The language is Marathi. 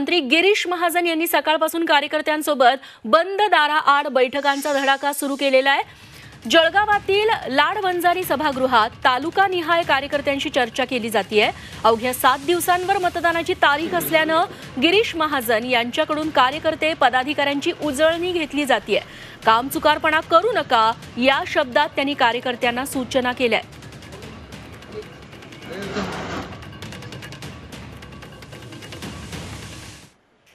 मंत्री गिरीश महाजन यांनी सकाळपासून कार्यकर्त्यांसोबत बंद दाराआड बैठकांचा धडाका सुरू केलेला आहे. जळगावातील लाडबंजारी सभागृहात तालुका निहाय कार्यकर्त्यांशी चर्चा केली जाते अवघ्या सात दिवसांवर मतदानाची तारीख असल्यानं गिरीश महाजन यांच्याकडून कार्यकर्ते पदाधिकाऱ्यांची उजळणी घेतली जाते काम चुकारपणा करू नका या शब्दात त्यांनी कार्यकर्त्यांना सूचना केल्या